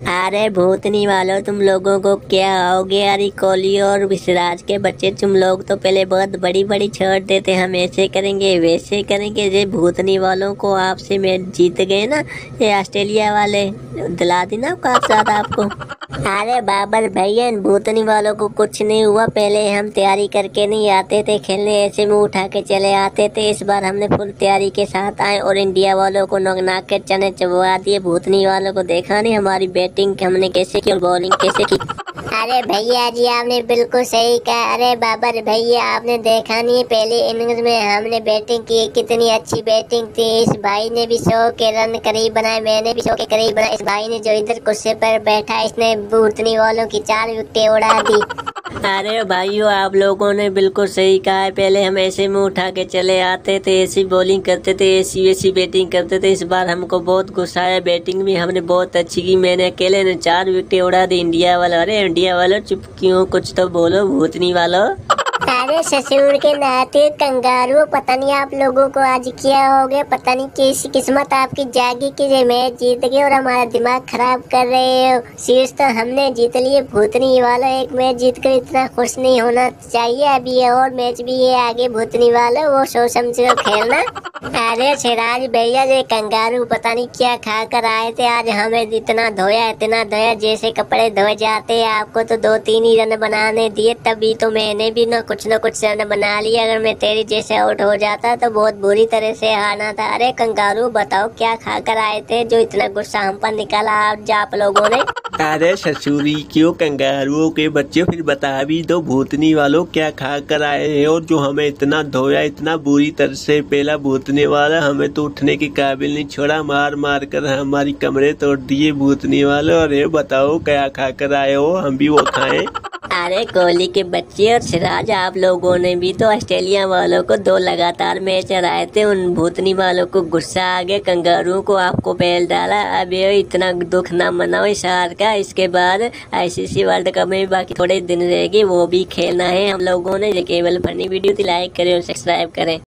अरे भूतनी वालों, तुम लोगों को क्या हो गया अरे कोहली और विश्वराज के बच्चे, तुम लोग तो पहले बहुत बड़ी बड़ी छोड़ देते, हम ऐसे करेंगे, वैसे करेंगे। जे भूतनी वालों को आपसे मैच जीत गए ना, ये ऑस्ट्रेलिया वाले। दिला देना आपको। अरे बाबर भैया भूतनी वालों को कुछ नहीं हुआ। पहले हम तैयारी करके नहीं आते थे खेलने, ऐसे में उठा के चले आते थे। इस बार हमने फुल तैयारी के साथ आए और इंडिया वालों को नगना के चने चबवा दिए। भूतनी वालों को देखा नहीं, हमारी बैटिंग हमने कैसे की और बॉलिंग कैसे की? अरे भैया जी, आपने बिल्कुल सही कहा। अरे बाबर भैया, आपने देखा नहीं, पहले इनिंग्स में हमने बैटिंग की, कितनी अच्छी बैटिंग थी। इस भाई ने भी सौ के रन करीब बनाए, मैंने भी सौ के करीब बनाए। इस भाई ने जो इधर कुर्सी पर बैठा, इसने भूतनी वालों की चार विकटें उड़ा दी। अरे भाइयों, आप लोगों ने बिल्कुल सही कहा है। पहले हम ऐसे में उठा के चले आते थे, ऐसी बॉलिंग करते थे, ऐसी वैसी बैटिंग करते थे। इस बार हमको बहुत गुस्सा आया। बैटिंग भी हमने बहुत अच्छी की। मैंने अकेले ने चार विकेट उड़ा दी। इंडिया वाला, अरे इंडिया वालों चुप क्यों कुछ तो बोलो, भूतनी वालों। अरे ससुर के नाते कंगारू, पता नहीं आप लोगों को आज क्या हो गया, पता नहीं कैसी किस्मत आपकी जागी कि मैच जीत गए और हमारा दिमाग खराब कर रहे हो। शीर्ष तो हमने जीत लिए, भूतनी वाला एक मैच जीत कर इतना खुश नहीं होना चाहिए। अभी ये और मैच भी है आगे भूतनी वाला, वो सोच समझ कर खेलना। अरे सिराज भैया ये कंगारू, पता नहीं क्या खा कर आए थे आज हमें इतना धोया इतना धोया, जैसे कपड़े धोए जाते आपको तो दो तीन ही रन बनाने दिए, तभी तो मैंने भी ना कुछ न कुछ रन बना लिया। अगर मैं तेरी जैसे आउट हो जाता तो बहुत बुरी तरह से आना था। अरे कंगारू, बताओ क्या खा कर आए थे जो इतना गुस्सा हम पर निकाला आप आप लोगों ने? अरे ससुरी, क्यों कंगारुओं के बच्चे फिर बता भी दो भूतनी वालों क्या खा कर आए हैं और जो हमें इतना धोया, इतना बुरी तरह से पहला भूतने वाला, हमें तो उठने के काबिल नहीं छोड़ा। मार मार कर हमारी कमरे तोड़ दिए भूतनी वाले। और ये बताओ क्या खा कर आए हो? हम भी वो खाएँ। अरे कोहली के बच्चे और सिराज, आप लोगों ने भी तो ऑस्ट्रेलिया वालों को दो लगातार मैच हराए थे। उन भूतनी वालों को गुस्सा आ गया, कंगारू को आपको पहल डाला। अब ये इतना दुख ना मनाओ इस हार का। इसके बाद आईसीसी वर्ल्ड कप में भी बाकी थोड़े दिन रहेगी, वो भी खेलना है। हम लोगों ने केवल फनी वीडियो थी लाइक करें और सब्सक्राइब करें।